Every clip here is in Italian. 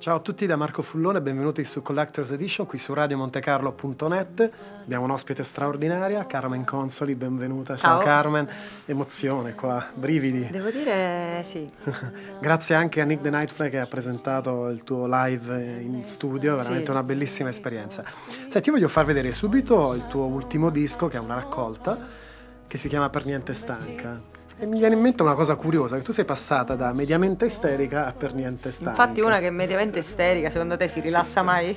Ciao a tutti da Marco Fullone, benvenuti su Collector's Edition qui su radiomontecarlo.net. Abbiamo un'ospite straordinaria, Carmen Consoli, benvenuta. Ciao, Ciao. Carmen, emozione qua, brividi. Devo dire sì. Grazie anche a Nick The Nightfly che ha presentato il tuo live in studio, veramente sì. una bellissima esperienza. Senti, voglio far vedere subito il tuo ultimo disco che è una raccolta che si chiama Per niente stanca. E mi viene in mente una cosa curiosa, che tu sei passata da mediamente isterica a per niente stanca. Infatti una che è mediamente isterica, secondo te si rilassa mai?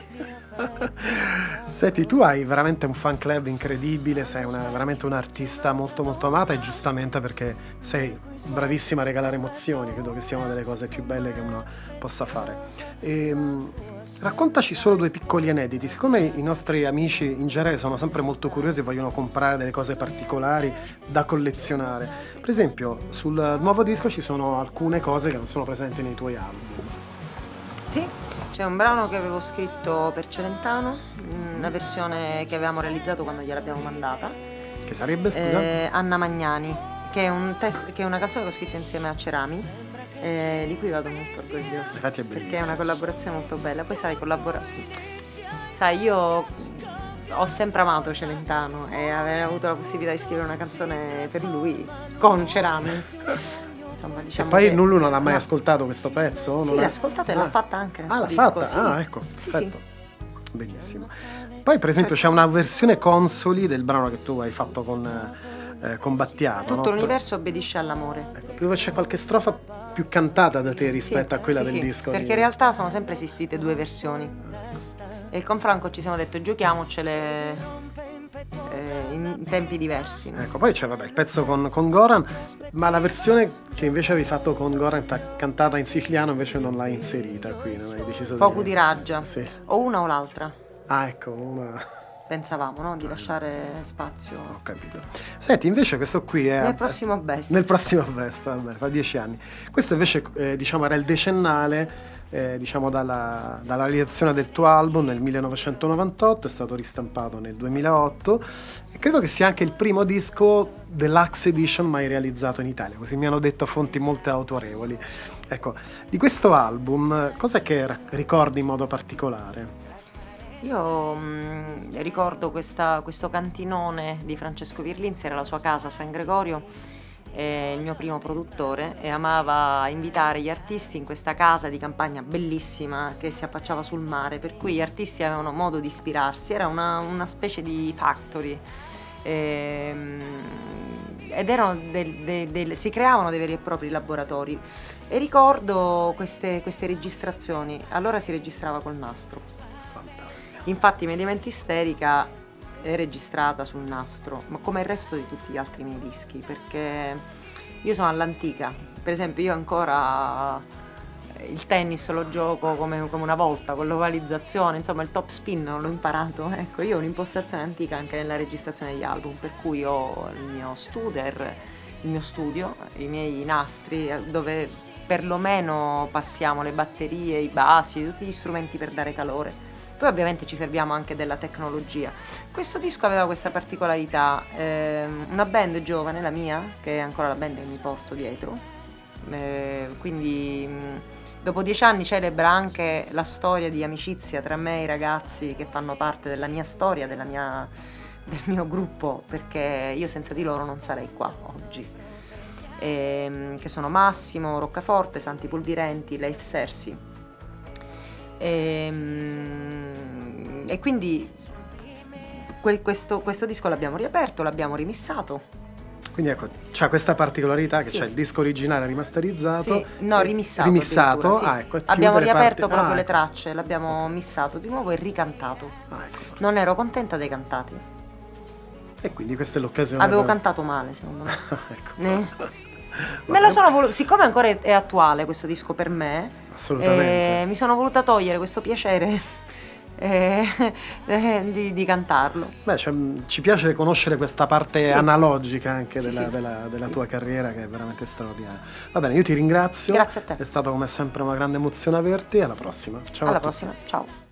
Senti, tu hai veramente un fan club incredibile, sei una, veramente un'artista molto molto amata e giustamente perché sei bravissima a regalare emozioni, credo che sia una delle cose più belle che uno possa fare. E, ehm, Raccontaci solo due piccoli aneddoti, siccome i nostri amici in genere sono sempre molto curiosi e vogliono comprare delle cose particolari da collezionare. Per esempio, sul nuovo disco ci sono alcune cose che non sono presenti nei tuoi album. Sì, c'è un brano che avevo scritto per Celentano, una versione che avevamo realizzato quando gliel'abbiamo mandata. Che sarebbe, scusa? Eh, Anna Magnani, che è, un tes- che è una canzone che ho scritto insieme a Cerami eh, di cui vado molto orgogliosa. Infatti è perché è una collaborazione molto bella. Poi sai, collabora... sai io ho sempre amato Celentano e aver avuto la possibilità di scrivere una canzone per lui con Cerami. Insomma, diciamo e poi che... Nullu non ha mai no. ascoltato questo pezzo? Sì, l'ha ascoltato e ah. l'ha fatta anche nel ah, l'ha disco, fatta? Sì. Ah, ecco, sì, perfetto. Sì. Benissimo. Poi per esempio c'è una versione consoli del brano che tu hai fatto con eh, combattiato. Tutto no? l'universo obbedisce all'amore. Ecco, dove c'è qualche strofa più cantata da te rispetto sì, a quella sì, del sì, disco. Perché in realtà sono sempre esistite due versioni. E con Franco ci siamo detto giochiamocele eh, in tempi diversi. No? Ecco, poi c'è vabbè, il pezzo con, con, Goran, ma la versione che invece avevi fatto con Goran cantata in siciliano invece non l'hai inserita qui, non hai deciso Poco di... di raggia. Sì. O una o l'altra. Ah, ecco, una pensavamo no? di lasciare spazio. Ho capito. Senti, invece questo qui è... Nel prossimo Best. Nel prossimo Best, vabbè, fa dieci anni. Questo invece eh, diciamo era il decennale eh, diciamo dalla, dalla, realizzazione del tuo album nel 1998, è stato ristampato nel 2008 e credo che sia anche il primo disco deluxe edition mai realizzato in Italia, così mi hanno detto fonti molto autorevoli. Ecco, di questo album cos'è che ricordi in modo particolare? Io mh, mm, ricordo questa, questo cantinone di Francesco Virlinzi, era la sua casa a San Gregorio, il mio primo produttore, e amava invitare gli artisti in questa casa di campagna bellissima che si affacciava sul mare, per cui gli artisti avevano modo di ispirarsi, era una, una specie di factory. E, ehm, ed del, del, del, si creavano dei veri e propri laboratori. E ricordo queste, queste registrazioni. Allora si registrava col nastro Infatti Mediamente Isterica è registrata sul nastro, ma come il resto di tutti gli altri miei dischi, perché io sono all'antica. Per esempio io ancora il tennis lo gioco come, come una volta, con l'ovalizzazione, insomma il top spin l'ho imparato. Ecco, io ho un'impostazione antica anche nella registrazione degli album, per cui ho il mio studer, il mio studio, i miei nastri, dove perlomeno passiamo le batterie, i basi, tutti gli strumenti per dare calore poi ovviamente ci serviamo anche della tecnologia. Questo disco aveva questa particolarità, ehm, una band giovane, la mia, che è ancora la band che mi porto dietro, eh, quindi mh, dopo dieci anni celebra anche la storia di amicizia tra me e i ragazzi che fanno parte della mia storia, della mia, del mio gruppo, perché io senza di loro non sarei qua oggi. Ehm, che sono Massimo, Roccaforte, Santi Pulvirenti, Leif Sersi e, ehm, e quindi que- questo, questo disco l'abbiamo riaperto, l'abbiamo rimissato. Quindi ecco, c'è questa particolarità che sì. c'è il disco originale rimasterizzato. Sì. No, rimissato. Rimissato, sì. ah, ecco, Abbiamo riaperto parti... proprio ah, le ecco. tracce, l'abbiamo missato di nuovo e ricantato. Ah, ecco. Non ero contenta dei cantati. E quindi questa è l'occasione. Avevo per... cantato male, secondo me. ecco. Eh? Me la sono voluta, siccome ancora è attuale questo disco per me, eh, mi sono voluta togliere questo piacere eh, eh, di, di, cantarlo. Beh, cioè, ci piace conoscere questa parte sì. analogica anche sì, della, sì. della, della tua carriera che è veramente straordinaria. Va bene, io ti ringrazio. Grazie a te. È stata come sempre una grande emozione averti. Alla prossima. Ciao. Alla prossima. Ciao.